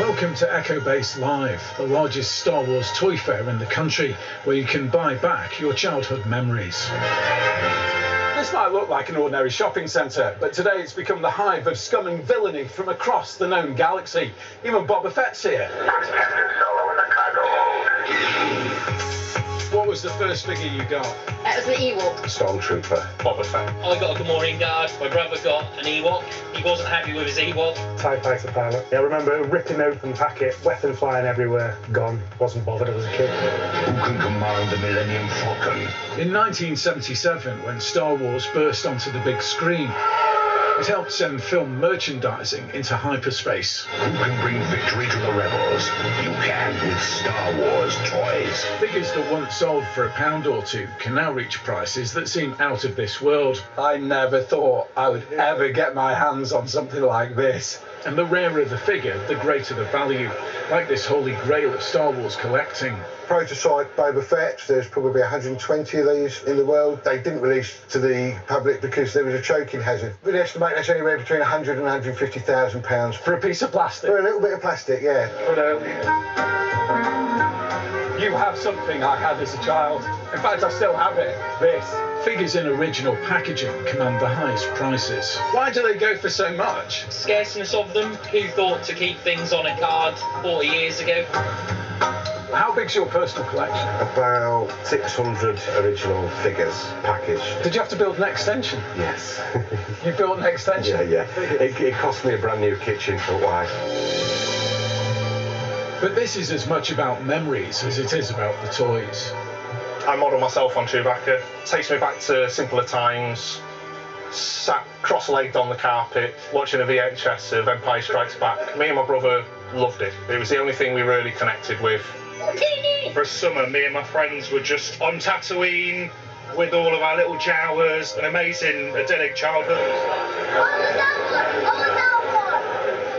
Welcome to Echo Base Live, the largest Star Wars toy fair in the country, where you can buy back your childhood memories. This might look like an ordinary shopping centre, but today it's become the hive of scum and villainy from across the known galaxy. Even Boba Fett's here. What was the first figure you got? That was an Ewok. Stormtrooper. Boba Fett. I got a Gamorrean guard. My brother got an Ewok. He wasn't happy with his Ewok. TIE fighter pilot. Yeah, I remember ripping open the packet, weapon flying everywhere, gone. Wasn't bothered as a kid. Who can command the Millennium Falcon? In 1977, when Star Wars burst onto the big screen, it helped send film merchandising into hyperspace. Who can bring victory to the rebels? With Star Wars toys. Figures that once sold for a pound or two can now reach prices that seem out of this world. I never thought I would ever get my hands on something like this. And the rarer the figure, the greater the value, like this holy grail of Star Wars collecting. Prototype Boba Fett. There's probably 120 of these in the world. They didn't release to the public because there was a choking hazard. We'd estimate that's anywhere between 100 and 150,000 pounds For a piece of plastic. for a little bit of plastic. Yeah. But, uh, you have something I had as a child. In fact, I still have it. This. Figures in original packaging command the highest prices. Why do they go for so much? Scarceness of them. Who thought to keep things on a card 40 years ago? How big's your personal collection? About 600 original figures packaged. Did you have to build an extension? Yes. You built an extension? yeah, yeah. It, it cost me a brand new kitchen for wife. But this is as much about memories as it is about the toys. I model myself on Chewbacca. Takes me back to simpler times. Sat cross-legged on the carpet, watching a VHS of Empire Strikes Back. Me and my brother loved it. It was the only thing we really connected with. For a summer, me and my friends were just on Tatooine with all of our little Jawas, an amazing idyllic childhood.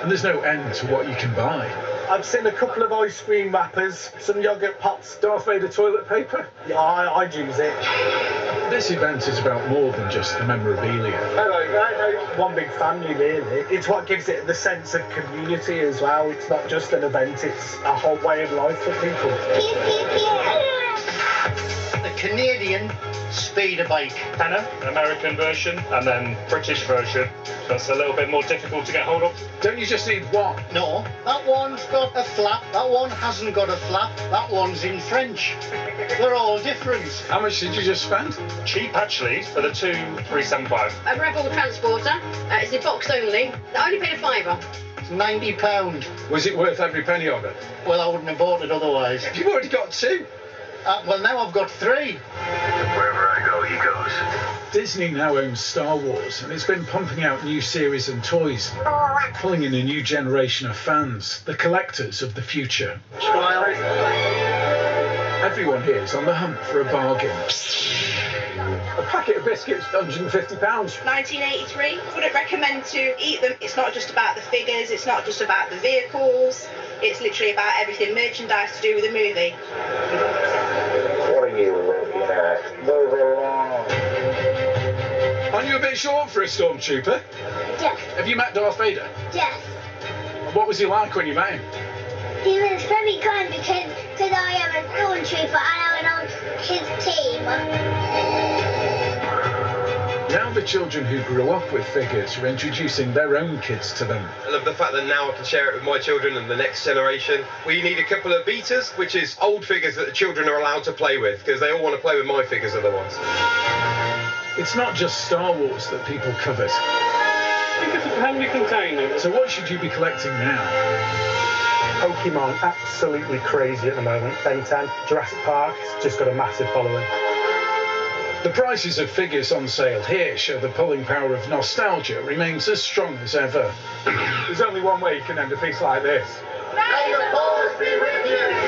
And there's no end to what you can buy. I've seen a couple of ice cream wrappers, some yogurt pots. Darth Vader toilet paper? Yeah, I, I'd use it. This event is about more than just the memorabilia. Hello, One big family, really. It's what gives it the sense of community as well. It's not just an event, it's a whole way of life for people. The Canadian speeder bike. Hannah, an American version, and then British version. That's a little bit more difficult to get hold of. Don't you just need one? No, that one's got a flap. That one hasn't got a flap. That one's in French. They're all different. How much did you just spend? Cheap actually for the two three seven five. A Rebel transporter. Uh, it's in box only. I only paid a fiver. Ninety pound. Was it worth every penny of it? Well, I wouldn't have bought it otherwise. You've already got two. Uh, well, now I've got three. Wherever I go, he goes. Disney now owns Star Wars and it's been pumping out new series and toys, pulling in a new generation of fans, the collectors of the future. Everyone here is on the hunt for a bargain. A packet of biscuits, £150. 1983. Wouldn't recommend to eat them. It's not just about the figures, it's not just about the vehicles, it's literally about everything merchandise to do with the movie. Bit short for a stormtrooper? Yes, Have you met Darth Vader? yes. What was he like when you met him? He was very kind because, because I am a stormtrooper and I'm on his team. Now the children who grew up with figures are introducing their own kids to them. I love the fact that now I can share it with my children and the next generation. We need a couple of beaters, which is old figures that the children are allowed to play with, because they all want to play with my figures otherwise. It's not just Star Wars that people covet. How many containers? So what should you be collecting now? Pokemon, absolutely crazy at the moment. Ben 10, Jurassic Park, it's just got a massive following. The prices of figures on sale here show the pulling power of nostalgia remains as strong as ever. There's only one way you can end a piece like this. Right